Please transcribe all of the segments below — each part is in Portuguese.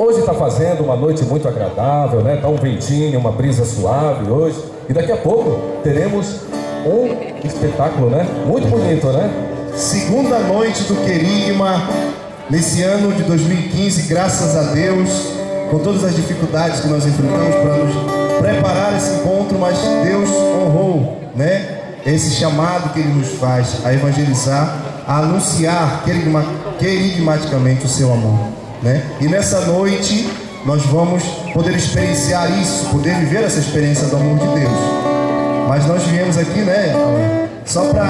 Hoje está fazendo uma noite muito agradável, né? Tá um ventinho, uma brisa suave hoje. E daqui a pouco teremos um espetáculo, né? Muito bonito, né? Segunda noite do Querigma, nesse ano de 2015, graças a Deus, com todas as dificuldades que nós enfrentamos para nos preparar esse encontro, mas Deus honrou, né? Esse chamado que Ele nos faz a evangelizar, a anunciar querigma, querigmaticamente o seu amor, né? E nessa noite nós vamos poder experienciar isso, poder viver essa experiência do amor de Deus. Mas nós viemos aqui, né, só para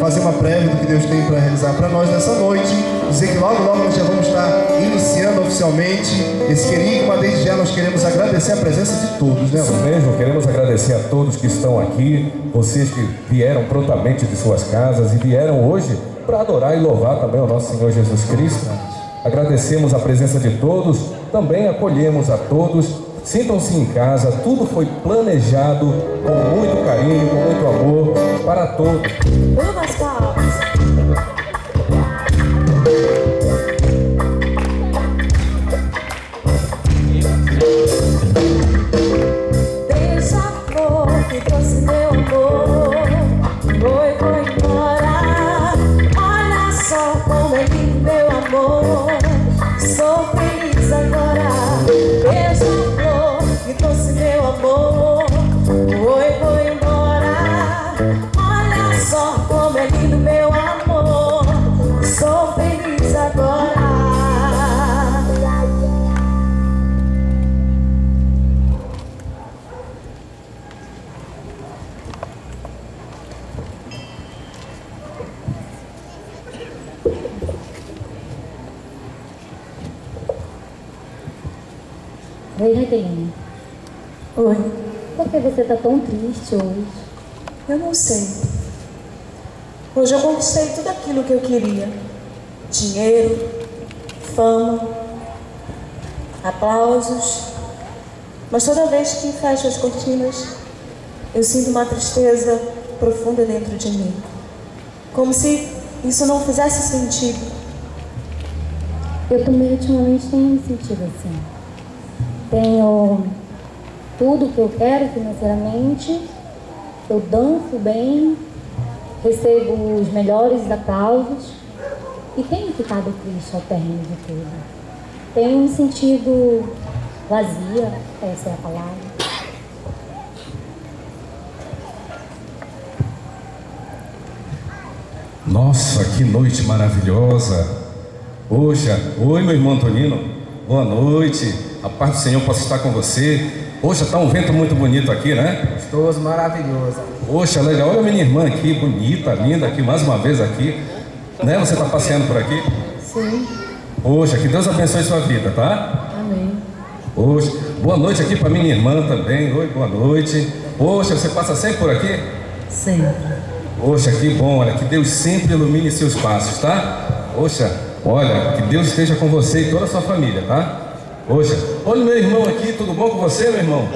fazer uma prévia do que Deus tem para realizar para nós nessa noite, dizer que logo, logo nós já vamos estar iniciando oficialmente esse querigma. Desde já nós queremos agradecer a presença de todos, né? Isso mesmo, queremos agradecer a todos que estão aqui, vocês que vieram prontamente de suas casas e vieram hoje para adorar e louvar também o nosso Senhor Jesus Cristo. Agradecemos a presença de todos, também acolhemos a todos. Sintam-se em casa, tudo foi planejado com muito carinho, com muito amor para todos. Você tá tão triste hoje? eu não sei. Hoje eu conquistei tudo aquilo que eu queria: dinheiro, fama, aplausos. Mas toda vez que fecho as cortinas, eu sinto uma tristeza profunda dentro de mim. Como se isso não fizesse sentido. Eu também ultimamente tenho sentido assim. Tenho tudo que eu quero financeiramente, eu danço bem, recebo os melhores aplausos e tenho ficado triste ao término de tudo. Tenho me sentido vazia, essa é a palavra. Nossa, que noite maravilhosa! Poxa, oi meu irmão Antonino, boa noite, a paz do Senhor possa estar com você. Poxa, tá um vento muito bonito aqui, né? Gostoso, maravilhoso. Poxa, legal, olha a minha irmã aqui, bonita, linda, aqui mais uma vez aqui. Né? Você está passeando por aqui? Sim, Poxa, que Deus abençoe sua vida, tá? amém. Poxa, boa noite aqui para minha irmã também. Oi, boa noite. Poxa, você passa sempre por aqui? Sempre. Poxa, que bom, olha, que Deus sempre ilumine seus passos, tá? Poxa, olha, que Deus esteja com você e toda a sua família, tá? Poxa, olha meu irmão aqui, tudo bom com você, meu irmão?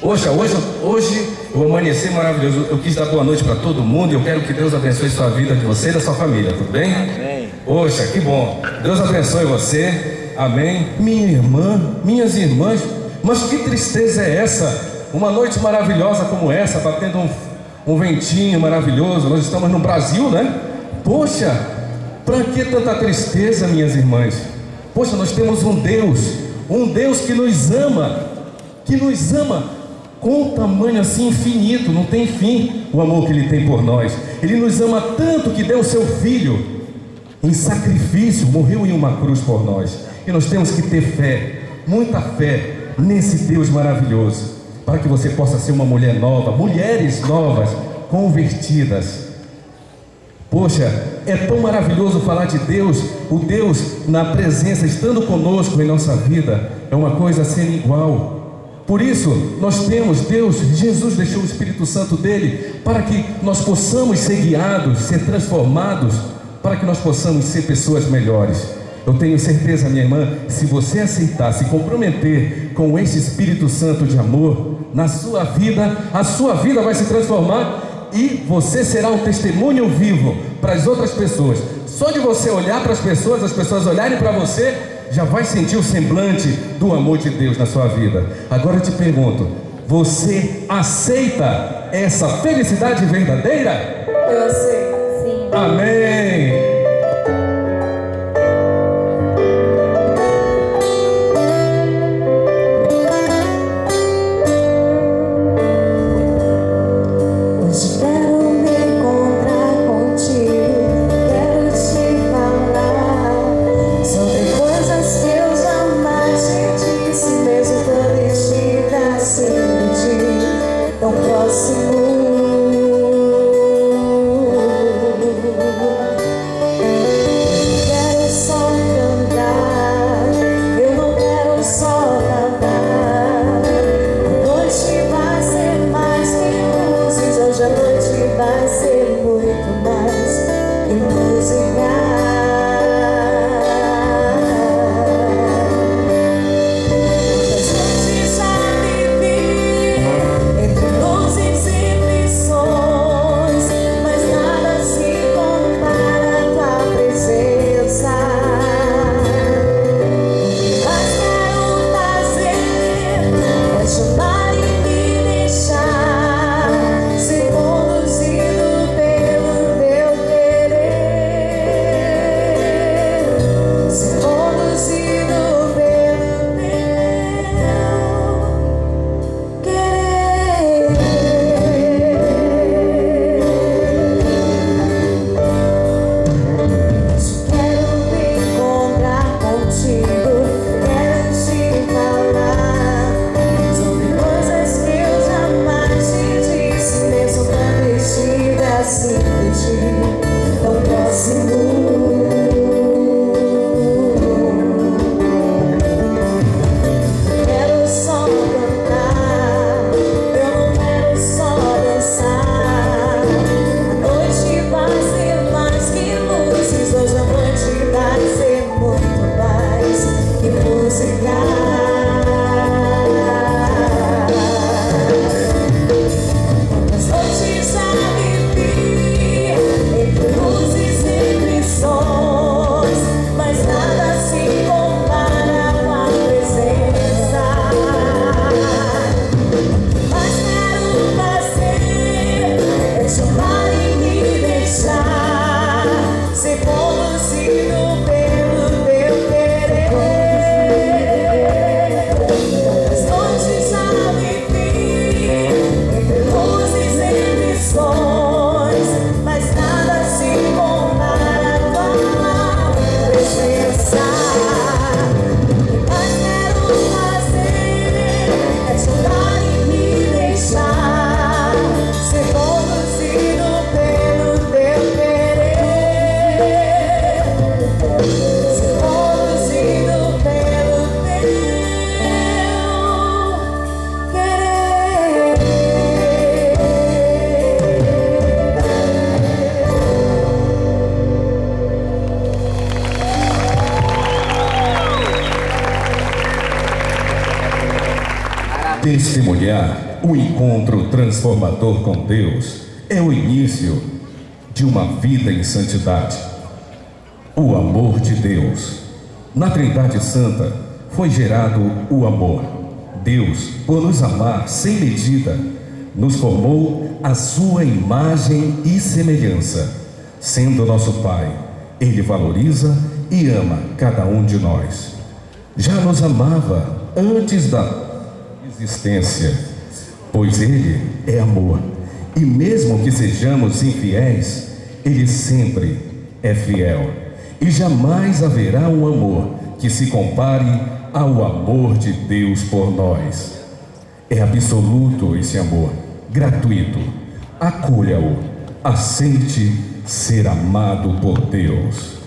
Poxa, hoje, hoje o amanhecer maravilhoso. Eu quis dar boa noite para todo mundo e eu quero que Deus abençoe sua vida, de você e da sua família, tudo bem? Amém. Poxa, que bom. Deus abençoe você. Amém. Minha irmã, minhas irmãs, mas que tristeza é essa? Uma noite maravilhosa como essa, batendo um, um ventinho maravilhoso. Nós estamos no Brasil, né? Poxa, para que tanta tristeza, minhas irmãs? Poxa, nós temos um Deus, um Deus que nos ama, que nos ama com tamanho assim infinito, não tem fim o amor que Ele tem por nós. Ele nos ama tanto que deu o seu Filho em sacrifício, morreu em uma cruz por nós. E nós temos que ter fé, muita fé nesse Deus maravilhoso, para que você possa ser uma mulher nova, mulheres novas, convertidas. Poxa, é tão maravilhoso falar de Deus, o Deus na presença, estando conosco em nossa vida, é uma coisa sem igual. Por isso, nós temos Deus, Jesus deixou o Espírito Santo dele para que nós possamos ser guiados, ser transformados, para que nós possamos ser pessoas melhores. Eu tenho certeza, minha irmã, se você aceitar, se comprometer com esse Espírito Santo de amor na sua vida, a sua vida vai se transformar e você será um testemunho vivo para as outras pessoas. Só de você olhar para as pessoas, as pessoas olharem para você, já vai sentir o semblante do amor de Deus na sua vida. Agora eu te pergunto: você aceita essa felicidade verdadeira? Eu aceito. Sim. Amém. Transformador com Deus é o início de uma vida em santidade. O amor de Deus. Na Trindade Santa foi gerado o amor. Deus, por nos amar sem medida, nos formou a sua imagem e semelhança. Sendo nosso Pai, Ele valoriza e ama cada um de nós. Já nos amava antes da existência, pois Ele é amor. E mesmo que sejamos infiéis, Ele sempre é fiel. E jamais haverá um amor que se compare ao amor de Deus por nós. É absoluto esse amor, gratuito. Acolha-o, aceite ser amado por Deus.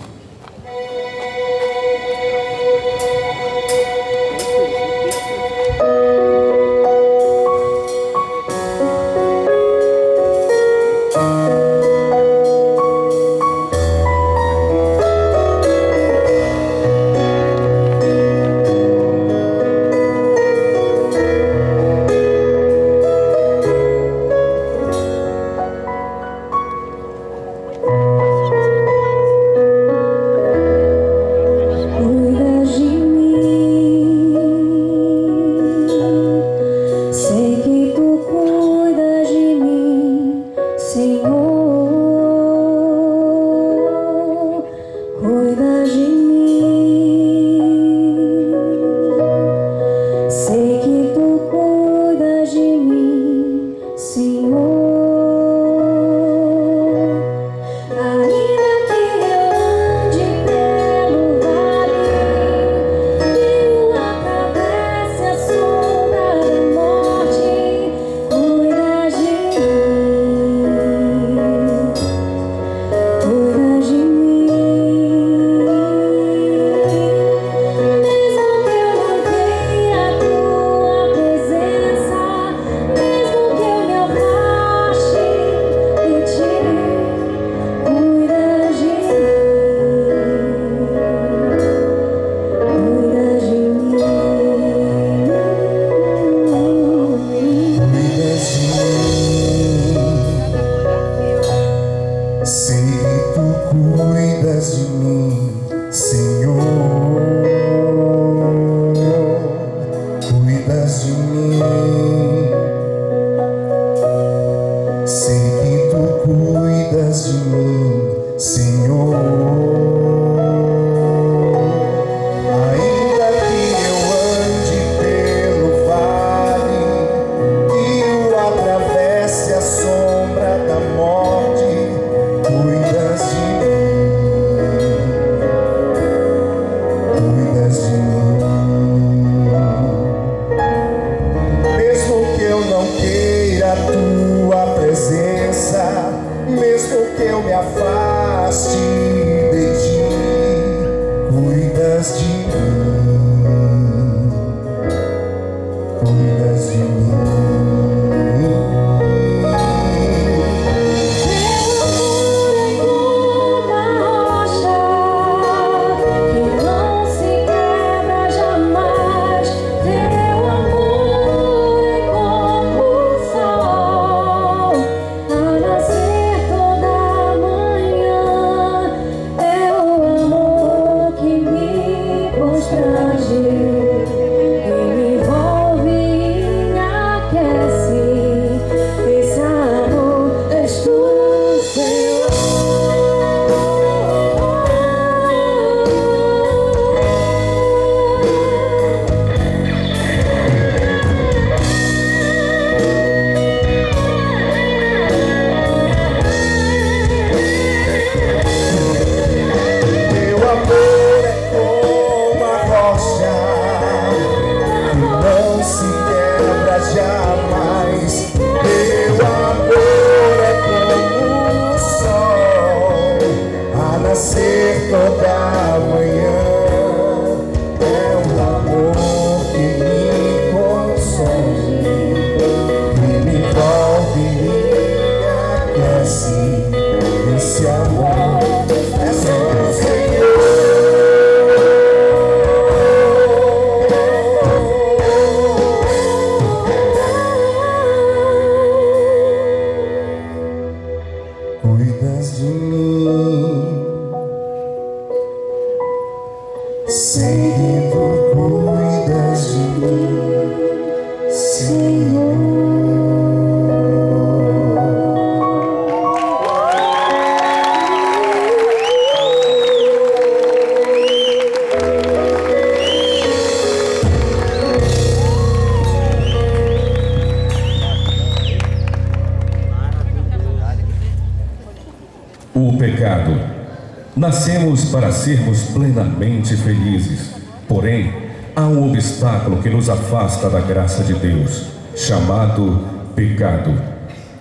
plenamente felizes. Porém, há um obstáculo que nos afasta da graça de Deus, chamado pecado.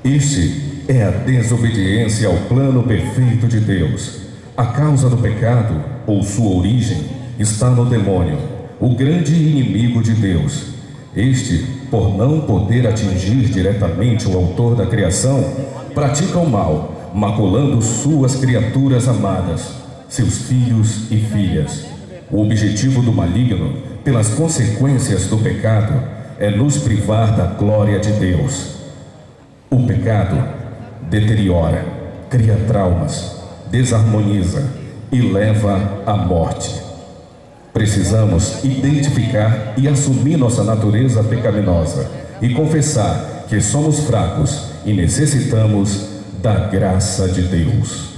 Este é a desobediência ao plano perfeito de Deus. A causa do pecado, ou sua origem, está no demônio, o grande inimigo de Deus. Este, por não poder atingir diretamente o autor da criação, pratica o mal, maculando suas criaturas amadas seus filhos e filhas. O objetivo do maligno, pelas consequências do pecado, é nos privar da glória de Deus. O pecado deteriora, cria traumas, desarmoniza e leva à morte. Precisamos identificar e assumir nossa natureza pecaminosa e confessar que somos fracos e necessitamos da graça de Deus.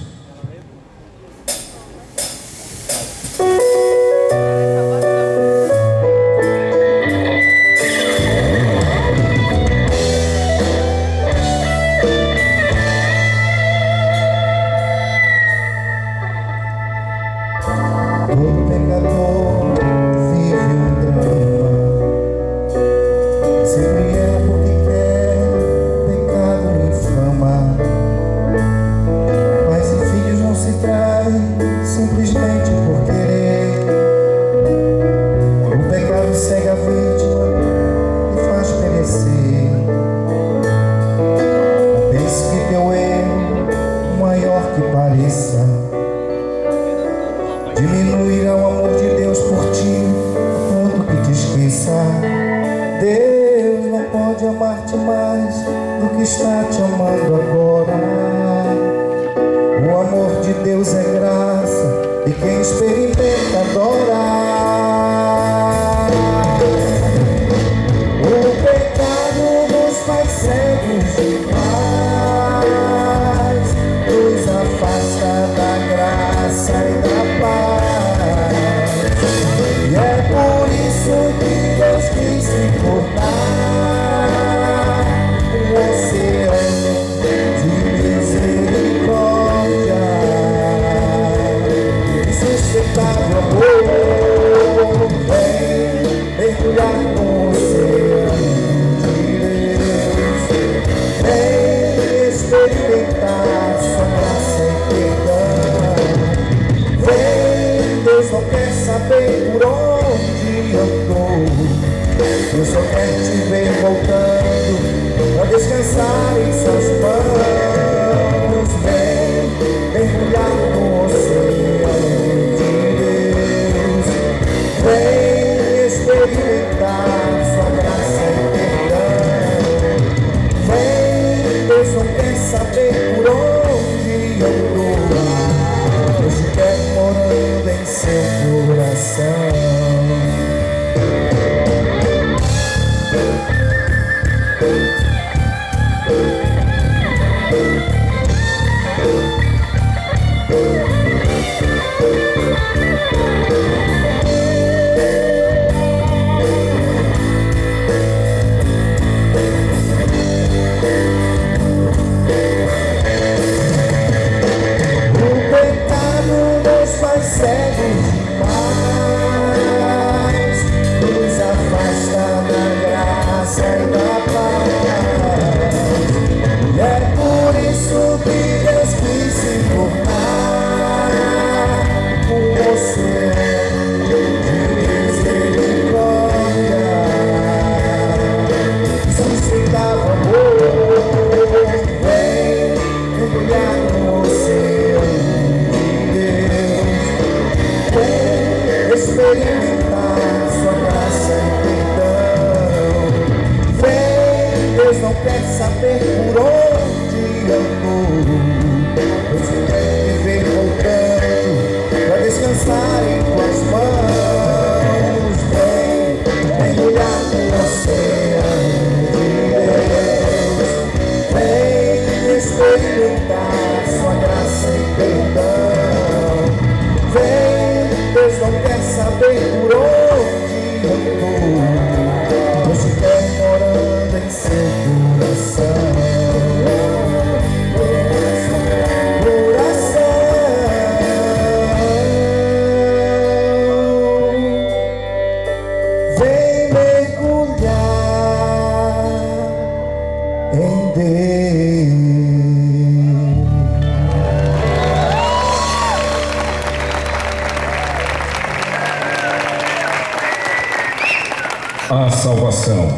A salvação.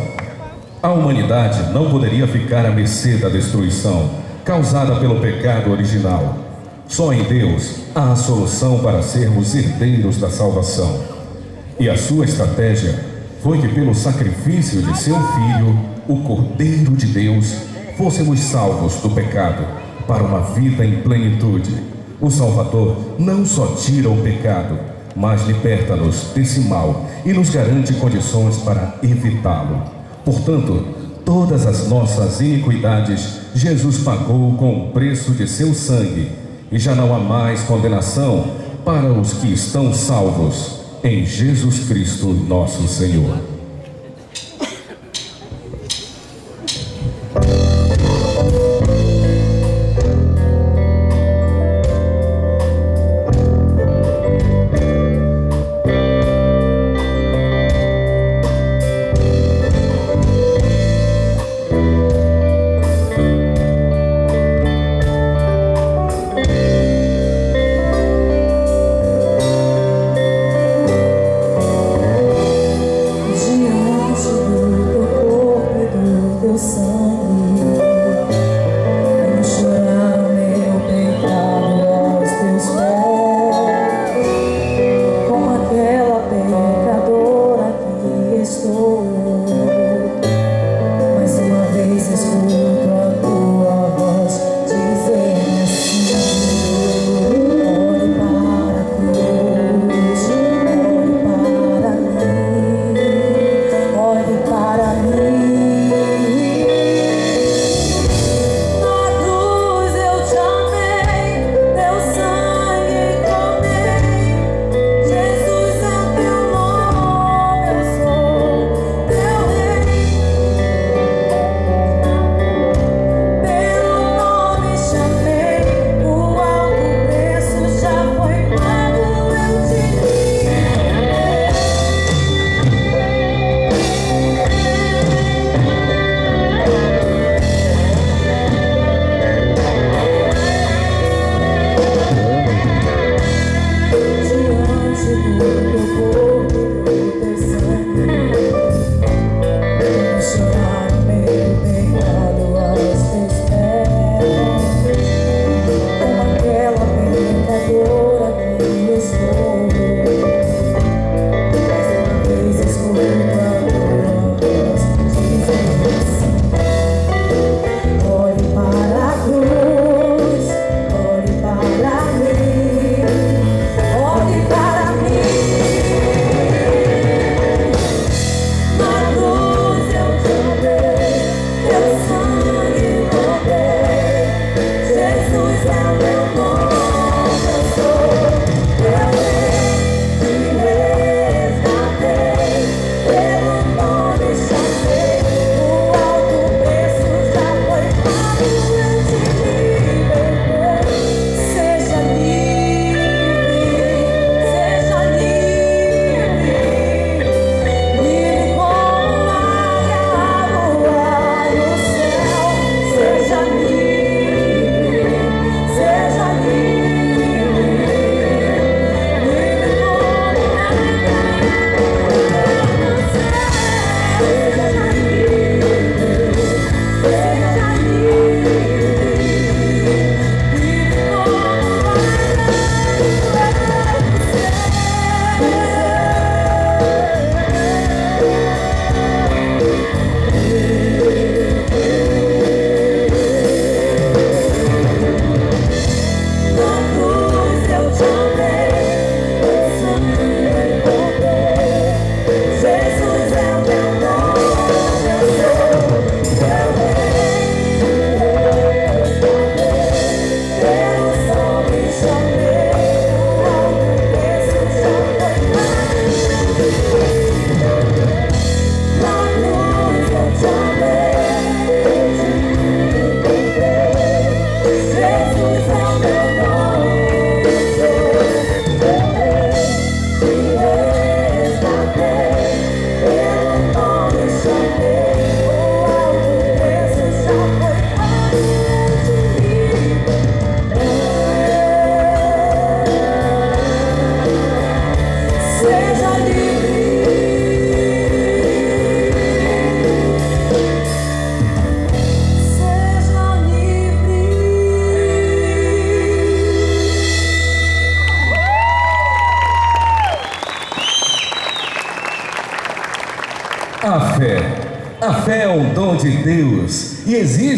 A humanidade não poderia ficar à mercê da destruição causada pelo pecado original. Só em Deus há a solução para sermos herdeiros da salvação. E a sua estratégia foi que, pelo sacrifício de seu Filho, o Cordeiro de Deus, fôssemos salvos do pecado para uma vida em plenitude. O Salvador não só tira o pecado, mas liberta-nos desse mal e nos garante condições para evitá-lo. Portanto, todas as nossas iniquidades Jesus pagou com o preço de seu sangue, e já não há mais condenação para os que estão salvos em Jesus Cristo, nosso Senhor.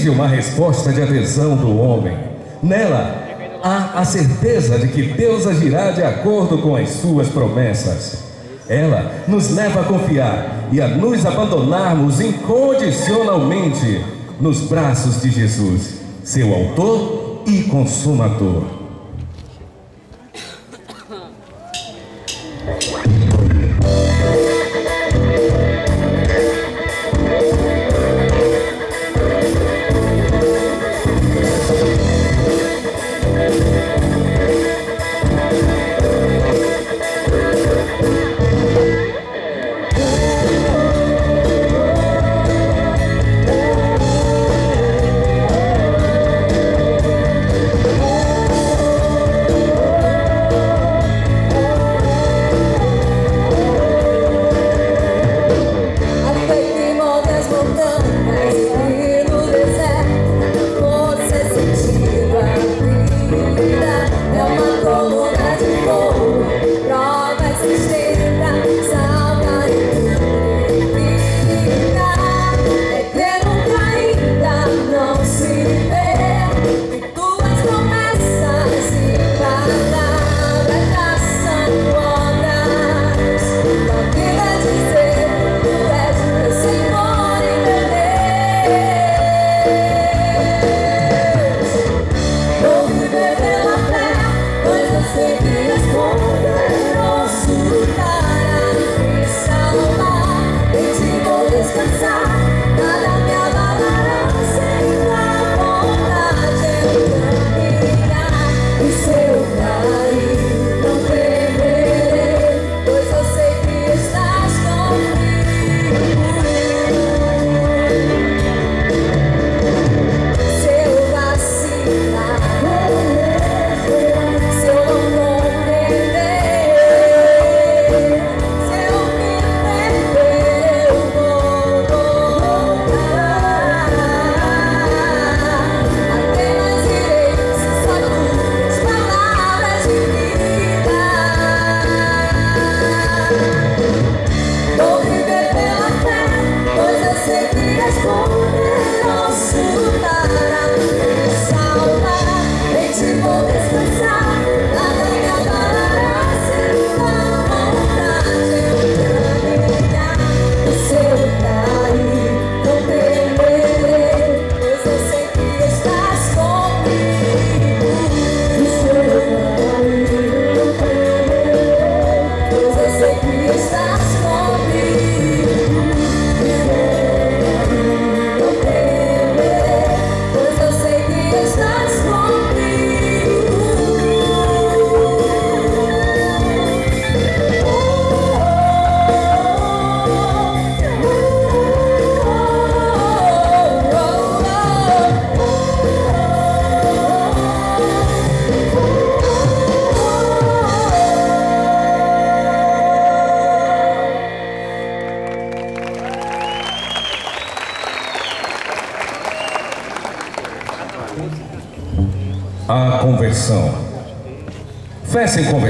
Uma resposta de adesão do homem. Nela, há a certeza de que Deus agirá de acordo com as suas promessas. Ela nos leva a confiar e a nos abandonarmos incondicionalmente nos braços de Jesus, seu autor e consumador.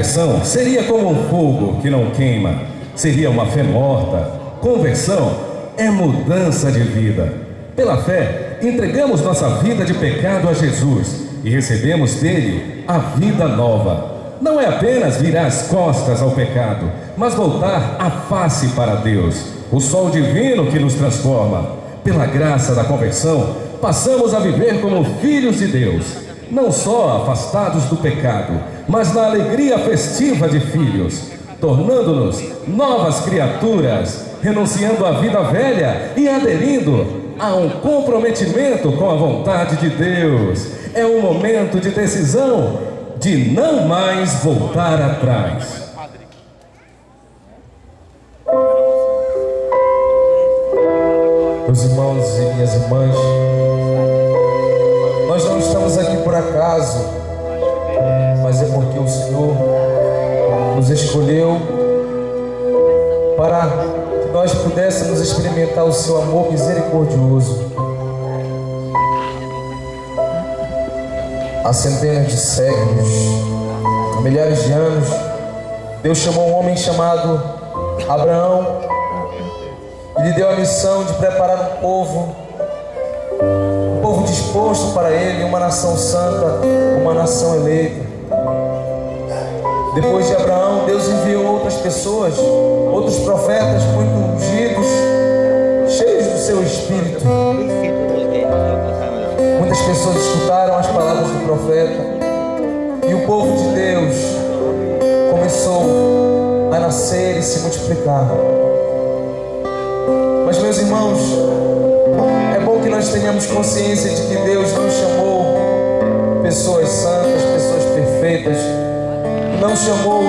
Conversão seria como um fogo que não queima, seria uma fé morta. Conversão é mudança de vida. Pela fé, entregamos nossa vida de pecado a Jesus e recebemos dele a vida nova. Não é apenas virar as costas ao pecado, mas voltar a face para Deus, o sol divino que nos transforma. Pela graça da conversão, passamos a viver como filhos de Deus, não só afastados do pecado, mas na alegria festiva de filhos, tornando-nos novas criaturas, renunciando à vida velha e aderindo a um comprometimento com a vontade de Deus. É um momento de decisão de não mais voltar atrás. Meus irmãos e minhas irmãs, nós não estamos aqui por acaso, mas é porque o Senhor nos escolheu para que nós pudéssemos experimentar o seu amor misericordioso. Há centenas de séculos, há milhares de anos, Deus chamou um homem chamado Abraão e lhe deu a missão de preparar um povo, um povo disposto para ele, uma nação santa, uma nação eleita. Depois de Abraão, Deus enviou outras pessoas, outros profetas muito ungidos, cheios do seu espírito. Muitas pessoas escutaram as palavras do profeta e o povo de Deus começou a nascer e se multiplicar. Mas, meus irmãos, é bom que nós tenhamos consciência de que Deus não chamou pessoas santas, pessoas perfeitas, não chamou,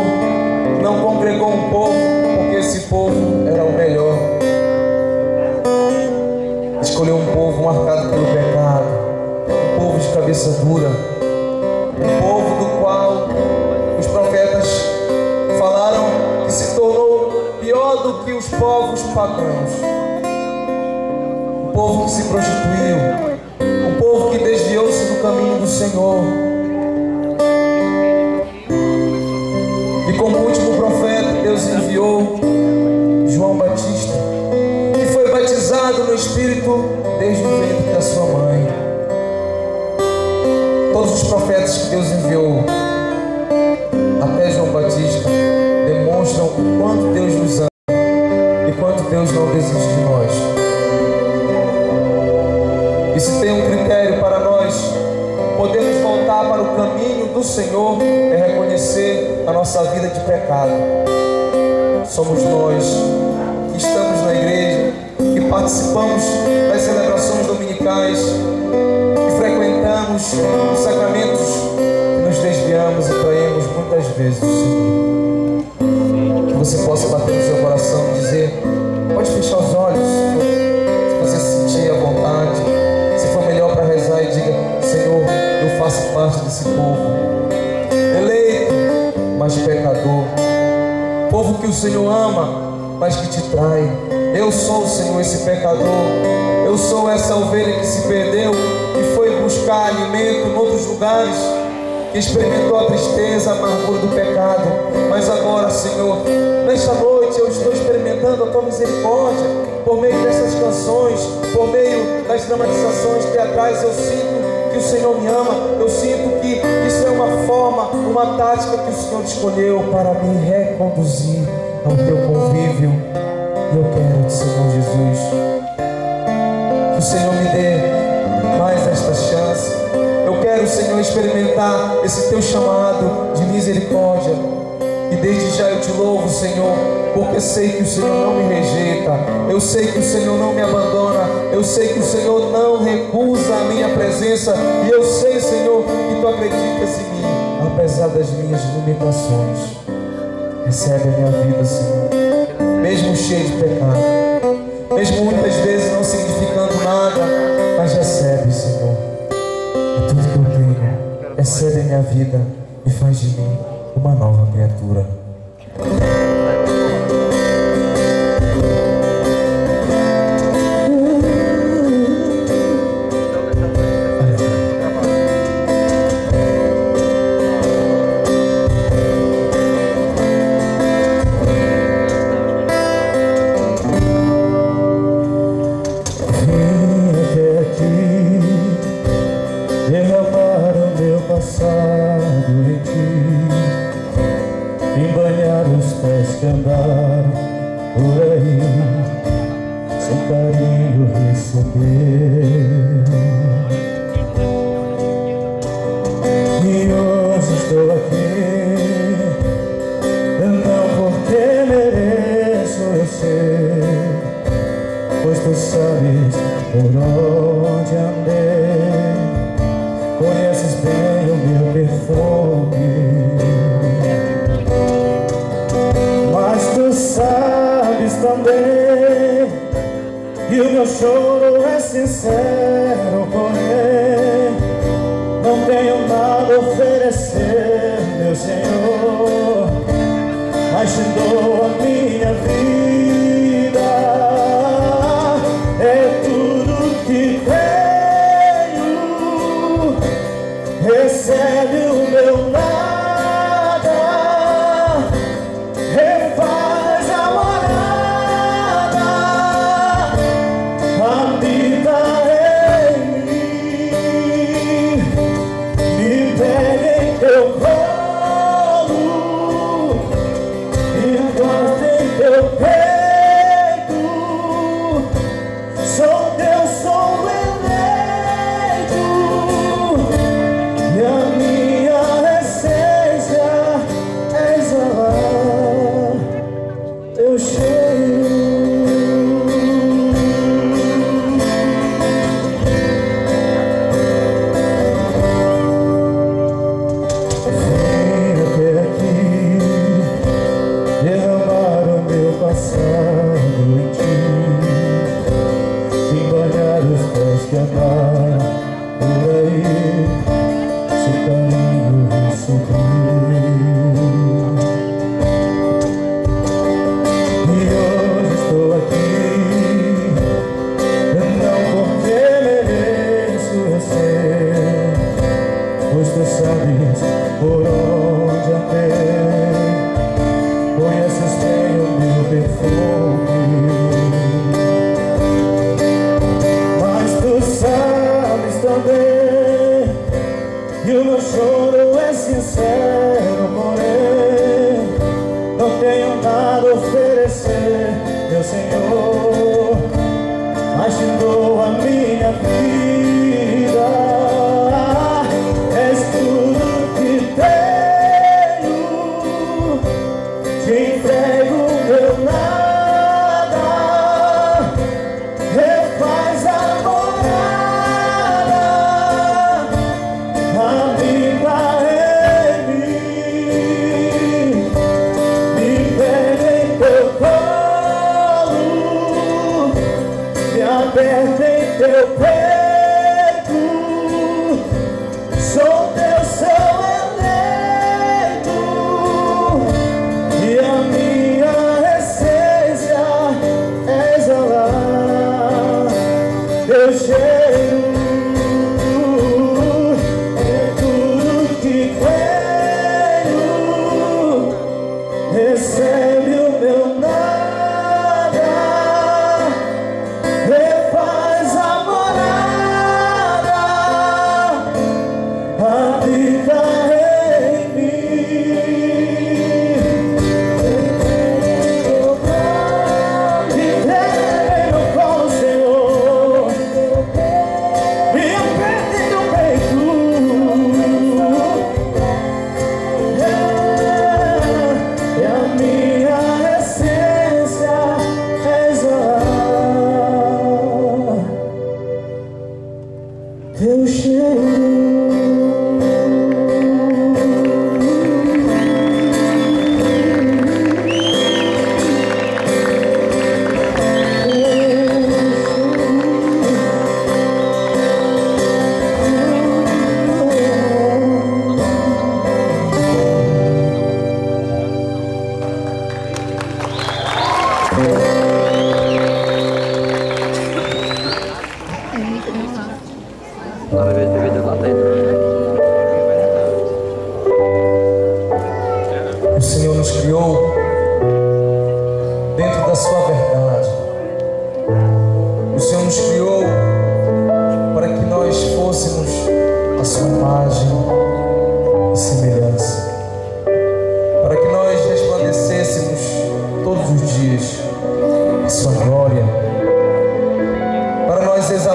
não congregou um povo, porque esse povo era o melhor. Escolheu um povo marcado pelo pecado, um povo de cabeça dura, um povo do qual os profetas falaram que se tornou pior do que os povos pagãos. Um povo que se prostituiu, um povo que desviou-se do caminho do Senhor. Espírito desde o ventre da sua mãe. Todos os profetas que Deus enviou, até João Batista, demonstram o quanto Deus nos ama e quanto Deus não desiste de nós. E se tem um critério para nós podermos voltar para o caminho do Senhor, é reconhecer a nossa vida de pecado. Somos nós participamos das celebrações dominicais, que frequentamos os sacramentos, que nos desviamos e traímos muitas vezes Senhor. Que você possa bater no seu coração e dizer: pode fechar os olhos, se você se sentir à vontade, se for melhor para rezar e diga: Senhor, eu faço parte desse povo, eleito, mas pecador, povo que o Senhor ama, mas que te trai. Eu sou, Senhor, esse pecador, eu sou essa ovelha que se perdeu e foi buscar alimento em outros lugares que experimentou a tristeza, a amargura do pecado. Mas agora, Senhor, nesta noite eu estou experimentando a tua misericórdia por meio dessas canções, por meio das dramatizações teatrais. Eu sinto que o Senhor me ama, eu sinto que isso é uma forma, uma tática que o Senhor escolheu para me reconduzir ao teu convívio. Eu quero, Senhor Jesus, que o Senhor me dê mais esta chance. Eu quero, Senhor, experimentar esse teu chamado de misericórdia. E desde já eu te louvo, Senhor, porque sei que o Senhor não me rejeita, eu sei que o Senhor não me abandona, eu sei que o Senhor não recusa a minha presença, e eu sei, Senhor, que tu acreditas em mim, apesar das minhas limitações. Recebe a minha vida, Senhor, mesmo cheio de pecado, mesmo muitas vezes não significando nada, mas recebe, Senhor. É tudo que eu tenho. Recebe a minha vida e faz de mim uma nova criatura. Lord.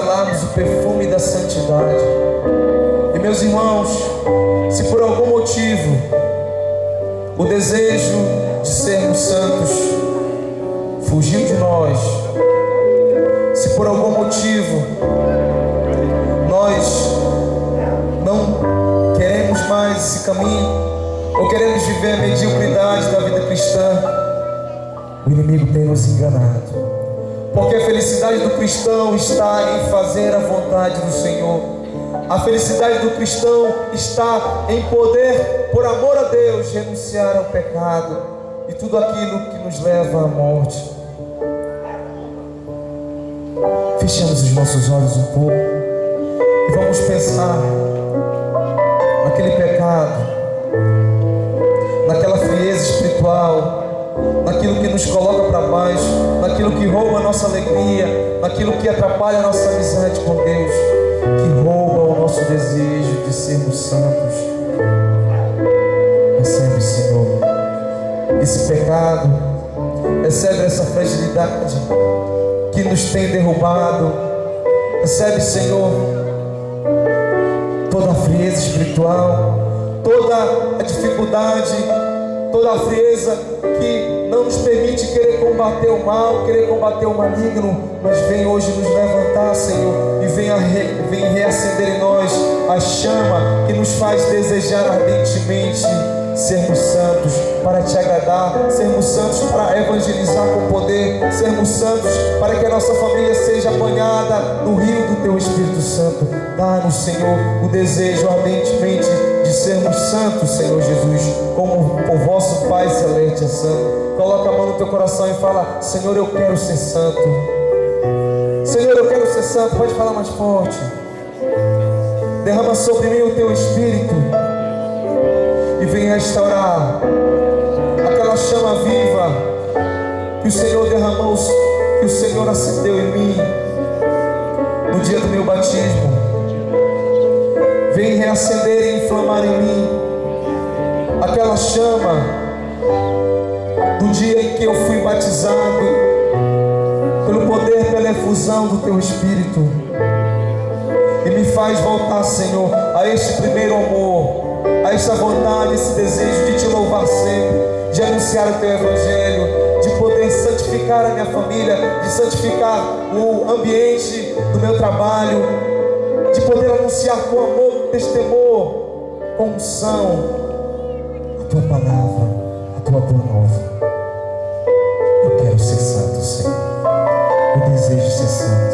Exalarmos o perfume da santidade. E meus irmãos, se por algum motivo o desejo de sermos santos fugiu de nós. Se por algum motivo nós não queremos mais esse caminho, ou queremos viver a mediocridade da vida cristã, o inimigo tem nos enganado. Porque a felicidade do cristão está em fazer a vontade do Senhor. A felicidade do cristão está em poder, por amor a Deus, renunciar ao pecado e tudo aquilo que nos leva à morte. Fechamos os nossos olhos um pouco e vamos pensar naquele pecado, naquela frieza espiritual, naquilo que nos coloca para baixo, naquilo que rouba a nossa alegria, naquilo que atrapalha a nossa amizade com Deus, que rouba o nosso desejo de sermos santos. Recebe, Senhor, esse pecado, recebe essa fragilidade que nos tem derrubado, recebe, Senhor, toda a frieza espiritual, toda a dificuldade, toda a frieza que não nos permite querer combater o mal, querer combater o maligno, mas vem hoje nos levantar, Senhor, e vem, re, vem reacender em nós a chama que nos faz desejar ardentemente sermos santos para te agradar, sermos santos para evangelizar com poder, sermos santos para que a nossa família seja banhada no rio do teu Espírito Santo. Dá-nos, Senhor, o desejo ardentemente de sermos santos, Senhor Jesus, como o vosso Pai Celeste é santo. Coloca a mão no teu coração e fala: Senhor, eu quero ser santo. Senhor, eu quero ser santo. Pode falar mais forte. Derrama sobre mim o teu Espírito e vem restaurar aquela chama viva que o Senhor derramou, que o Senhor acendeu em mim no dia do meu batismo. Vem reacender e inflamar em mim aquela chama do dia em que eu fui batizado pelo poder, pela efusão do teu Espírito. e me faz voltar, Senhor, a este primeiro amor, a esta vontade, esse desejo de te louvar sempre, de anunciar o teu evangelho, de poder santificar a minha família, de santificar o ambiente do meu trabalho, de poder anunciar com amor, destemor, com unção, a tua palavra, a tua boa nova. Eu quero ser santo, Senhor. Eu desejo ser santo,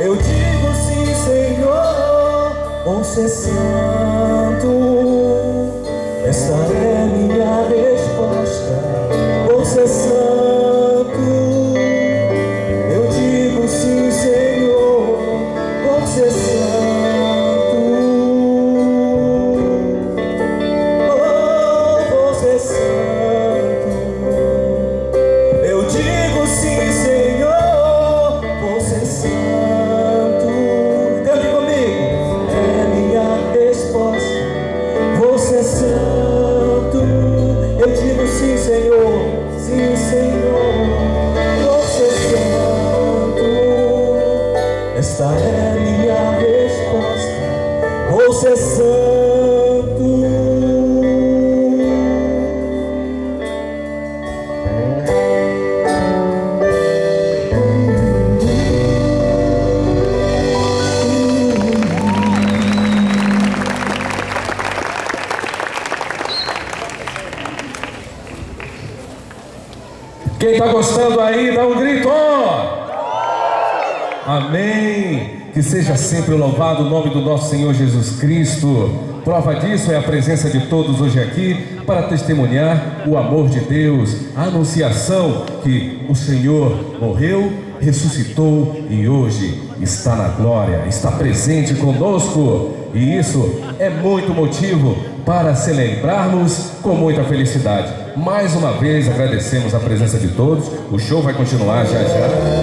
eu digo sim, Senhor. Ser santo. Esta é minha resposta. Você é. Sempre louvado o nome do nosso Senhor Jesus Cristo. Prova disso é a presença de todos hoje aqui para testemunhar o amor de Deus, a anunciação que o Senhor morreu, ressuscitou e hoje está na glória, está presente conosco. E isso é muito motivo para celebrarmos com muita felicidade. Mais uma vez agradecemos a presença de todos. O show vai continuar já já.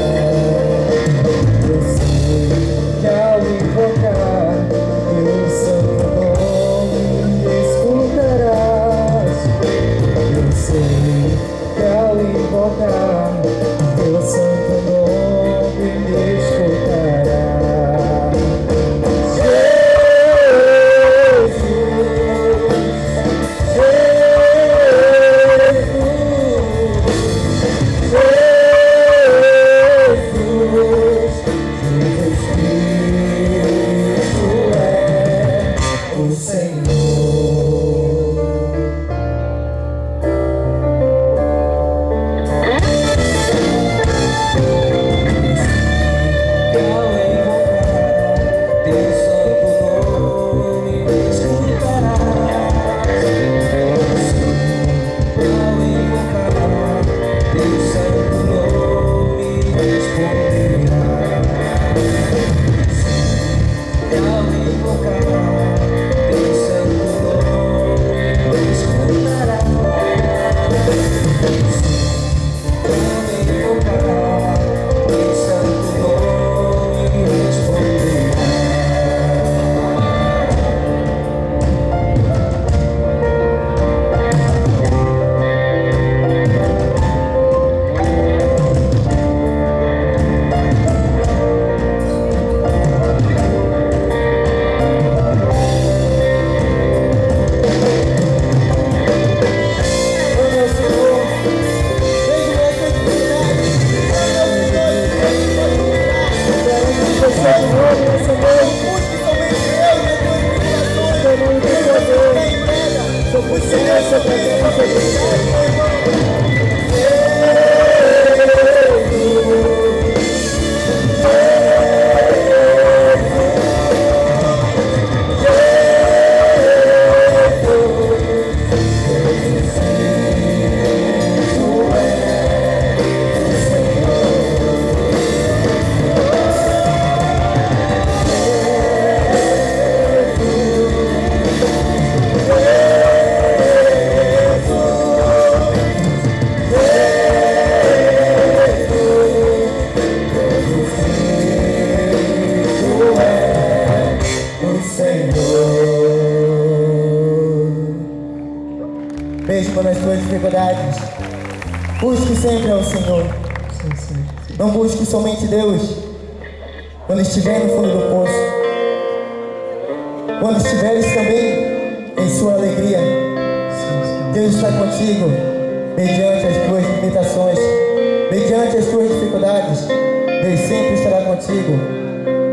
Mediante as tuas dificuldades. Deus sempre estará contigo.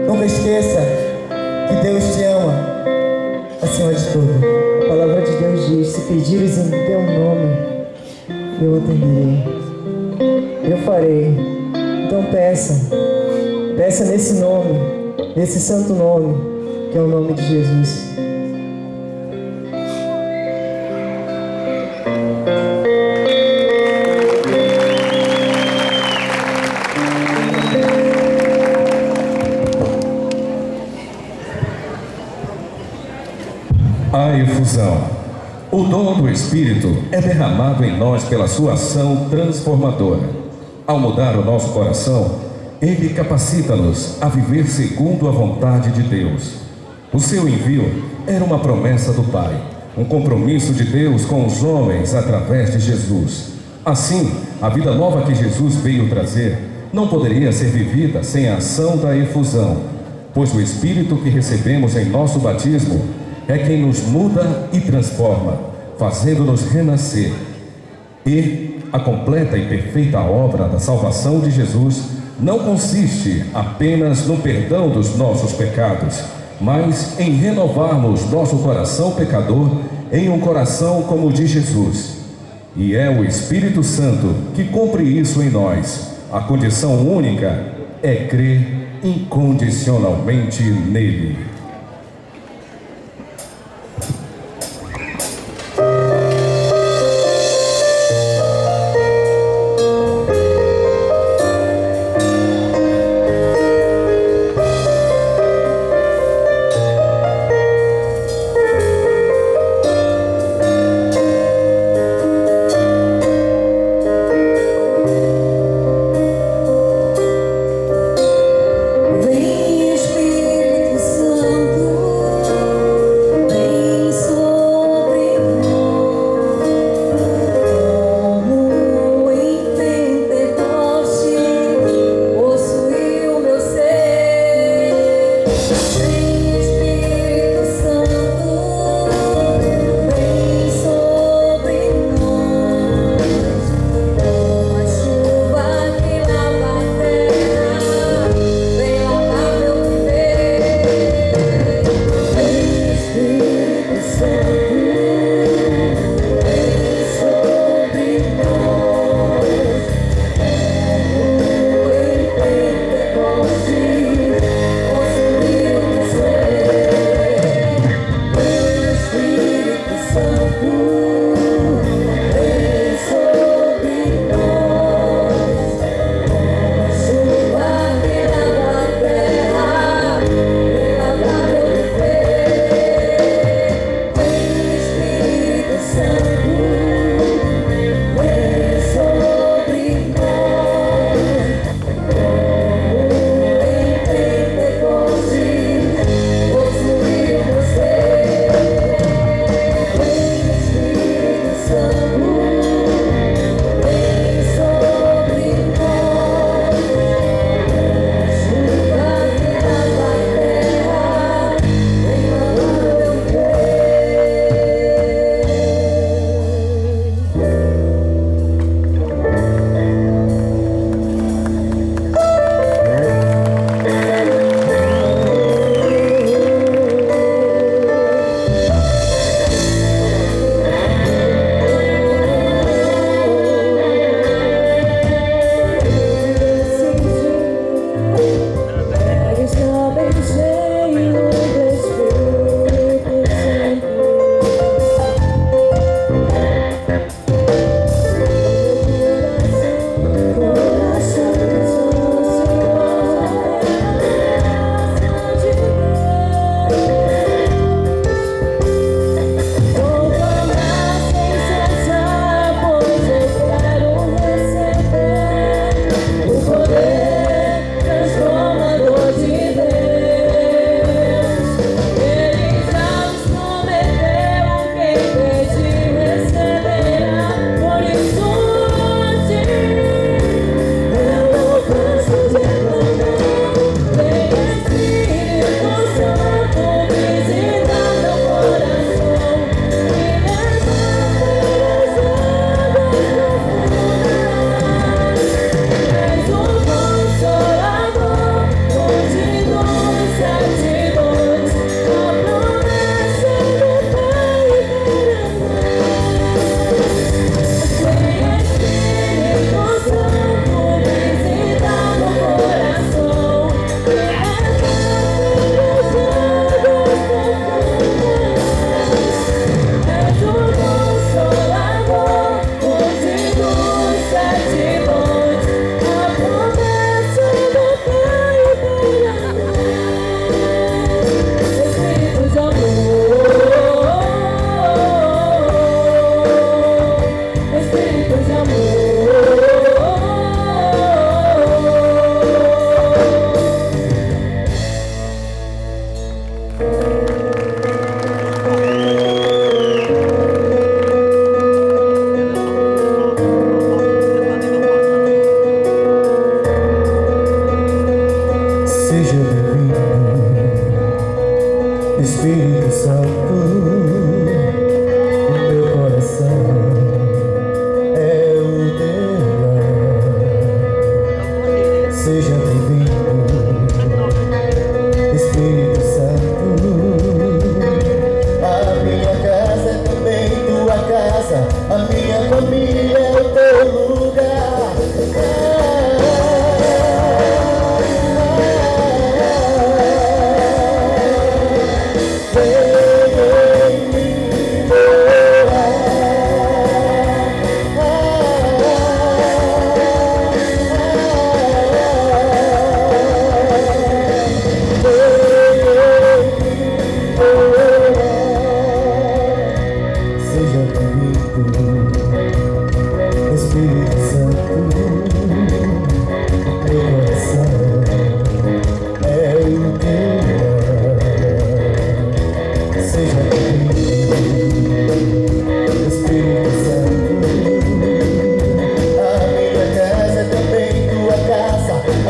Nunca esqueça que Deus te ama acima de tudo. A palavra de Deus diz: Se pedires em teu nome, eu atenderei. Eu farei. Então peça. Peça nesse nome, nesse santo nome, que é o nome de Jesus. Espírito é derramado em nós pela sua ação transformadora. Ao mudar o nosso coração, ele capacita-nos a viver segundo a vontade de Deus. O seu envio era uma promessa do Pai, um compromisso de Deus com os homens através de Jesus. Assim, a vida nova que Jesus veio trazer não poderia ser vivida sem a ação da efusão, pois o Espírito que recebemos em nosso batismo é quem nos muda e transforma, fazendo-nos renascer. E a completa e perfeita obra da salvação de Jesus não consiste apenas no perdão dos nossos pecados, mas em renovarmos nosso coração pecador em um coração como o de Jesus. E é o Espírito Santo que cumpre isso em nós. A condição única é crer incondicionalmente nele.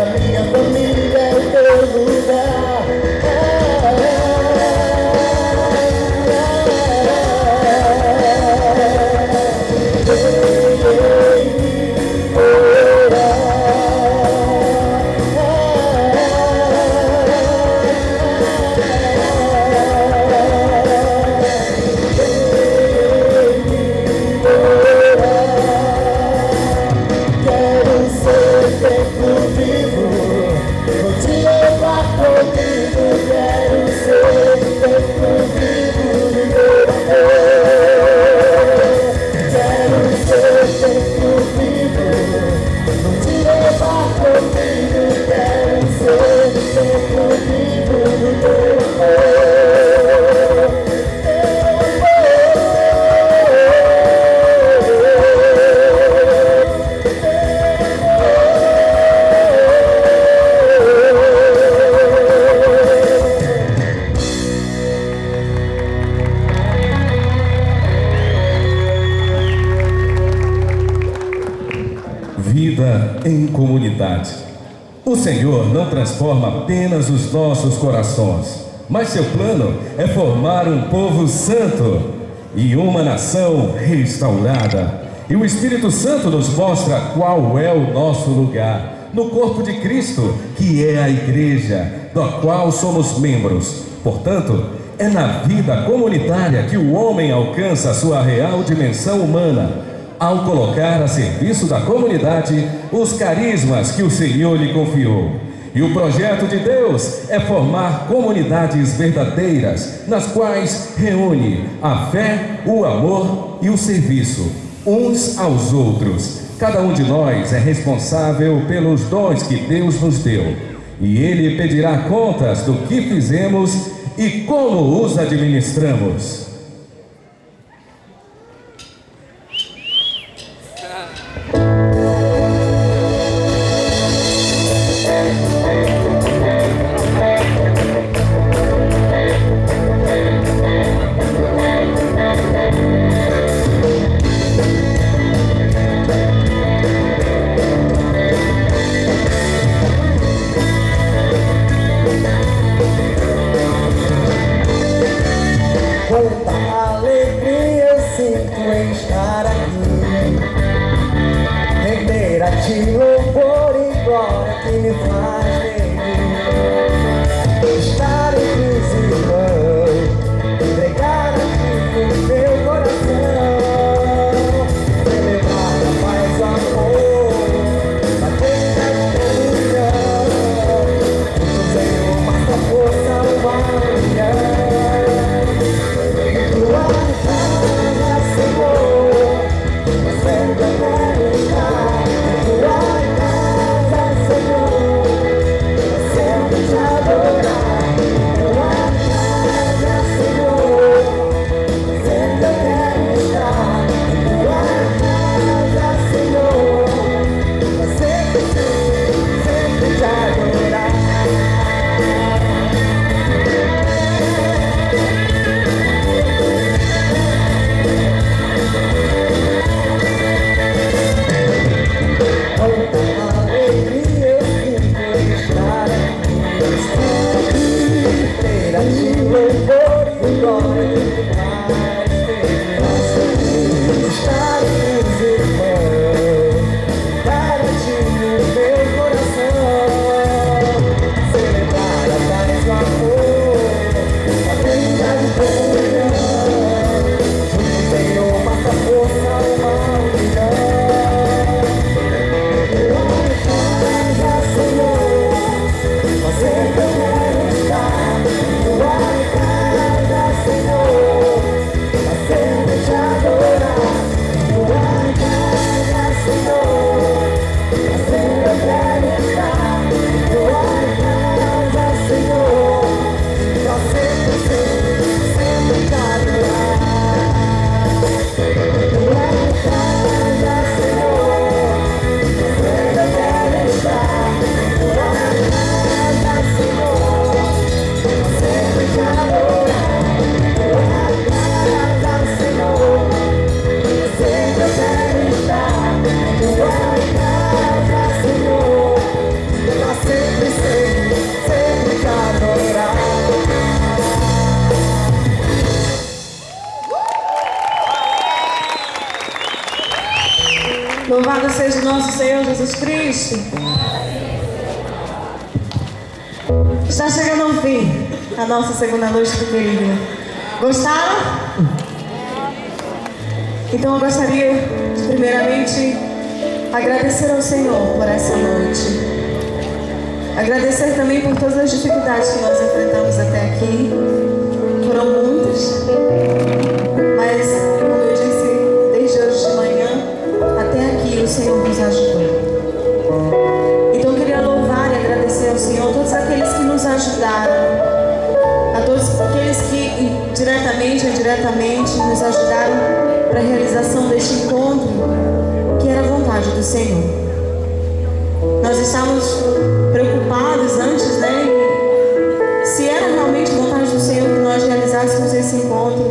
Minha família é o teu lugar. Os nossos corações, mas seu plano é formar um povo santo e uma nação restaurada. E o Espírito Santo nos mostra qual é o nosso lugar no corpo de Cristo, que é a igreja, da qual somos membros. Portanto, é na vida comunitária que o homem alcança a sua real dimensão humana ao colocar a serviço da comunidade os carismas que o Senhor lhe confiou. E o projeto de Deus é formar comunidades verdadeiras, nas quais reúne a fé, o amor e o serviço, uns aos outros. Cada um de nós é responsável pelos dons que Deus nos deu, e Ele pedirá contas do que fizemos e como os administramos. A nossa segunda noite período. Gostaram? Então eu gostaria de primeiramente agradecer ao Senhor por essa noite. Agradecer também por todas as dificuldades que nós enfrentamos até aqui. Foram muitas. Mas, como eu disse, desde hoje de manhã até aqui o Senhor nos ajudou. Então eu queria louvar e agradecer ao Senhor todos aqueles que nos ajudaram. Diretamente nos ajudaram para a realização deste encontro, que era a vontade do Senhor. Nós estávamos preocupados antes, né? Se era realmente vontade do Senhor que nós realizássemos esse encontro.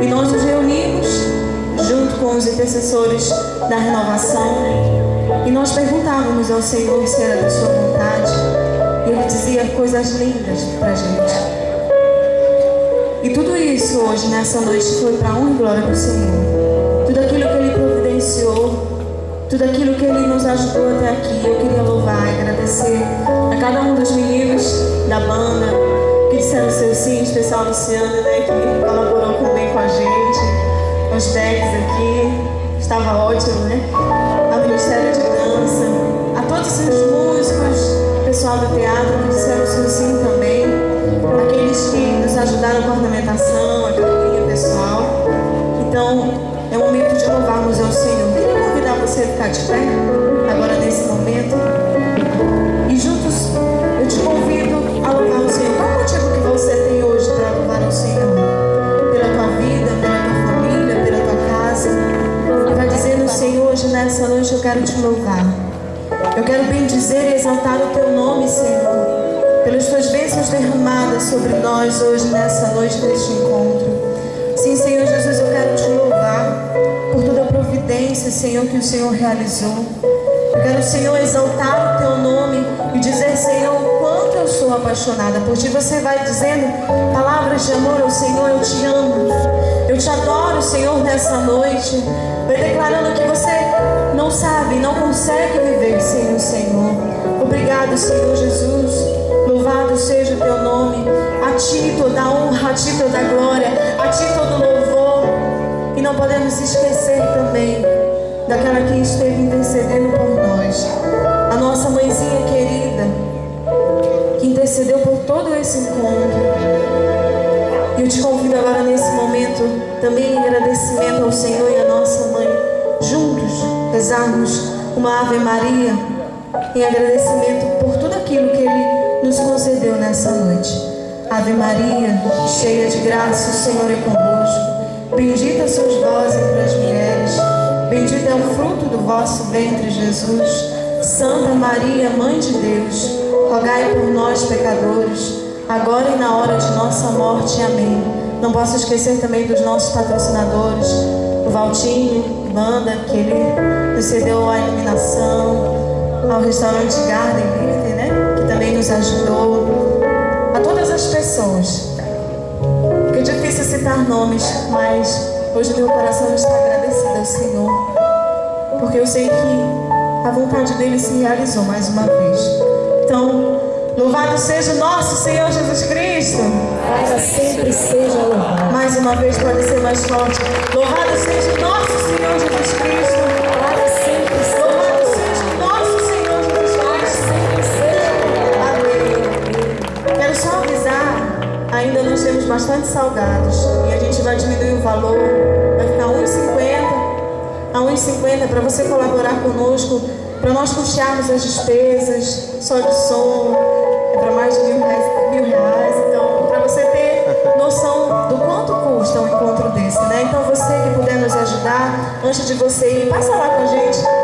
E nós nos reunimos junto com os intercessores da renovação. E nós perguntávamos ao Senhor se era da sua vontade. E Ele dizia coisas lindas pra gente. E tudo isso hoje, nessa noite, foi para a honra e glória do Senhor. Tudo aquilo que Ele providenciou, tudo aquilo que Ele nos ajudou até aqui, eu queria louvar e agradecer a cada um dos meninos da banda que disseram seu sim, especial a Luciana, né, que colaborou também com a gente, os decks aqui, estava ótimo, né? Ao Ministério de Dança, a todos os músicos, pessoal do teatro que disseram seu sim também, aqueles que nos ajudaram com a ornamentação, a caminha pessoal. Então, é o momento de louvarmos ao Senhor. Queria convidar você a ficar de pé, agora nesse momento. E juntos, eu te convido a louvar o Senhor. Qual é o motivo que você tem hoje para louvar ao Senhor? Pela tua vida, pela tua família, pela tua casa. E vai dizendo, Senhor, hoje nessa noite eu quero te louvar. Eu quero bendizer e exaltar o teu nome, Senhor pelas tuas bênçãos derramadas sobre nós hoje, nessa noite deste encontro. Sim, Senhor Jesus, eu quero te louvar por toda a providência, Senhor, que o Senhor realizou. Eu quero, Senhor, exaltar o teu nome e dizer, Senhor, o quanto eu sou apaixonada por ti. Você vai dizendo palavras de amor ao Senhor, eu te amo. Eu te adoro, Senhor, nessa noite. Vai declarando que você não sabe, não consegue viver sem o Senhor. Obrigado, Senhor Jesus. Teu nome. A ti toda a honra, a ti toda a glória, a ti todo o louvor. E não podemos esquecer também daquela que esteve intercedendo por nós. A nossa mãezinha querida, que intercedeu por todo esse encontro. E eu te convido agora nesse momento, também em agradecimento ao Senhor e à nossa mãe, juntos rezarmos uma Ave Maria, em agradecimento por tudo aquilo que Ele nos concedeu nessa noite. Ave Maria, cheia de graça, o Senhor é convosco. Bendita sois vós entre as mulheres, bendito é o fruto do vosso ventre, Jesus. Santa Maria, Mãe de Deus, rogai por nós, pecadores, agora e na hora de nossa morte. Amém. Não posso esquecer também dos nossos patrocinadores, o Valtinho, Banda, que ele nos cedeu a iluminação, ao restaurante Garden Ajudou. A todas as pessoas. Que é difícil citar nomes, mas hoje meu coração está agradecido ao Senhor. Porque eu sei que a vontade dele se realizou mais uma vez. Então, louvado seja o nosso Senhor Jesus Cristo. Para sempre seja louvado. Mais uma vez pode ser mais forte. Louvado seja o nosso Senhor Jesus Cristo. Ainda nós temos bastante salgados e a gente vai diminuir o valor, vai ficar 1,50 a 1,50 para você colaborar conosco, para nós custearmos as despesas, só de som, é para mais de mil reais, mil reais. Então, para você ter noção do quanto custa um encontro desse, né? Então, você que puder nos ajudar, antes de você ir, passa lá com a gente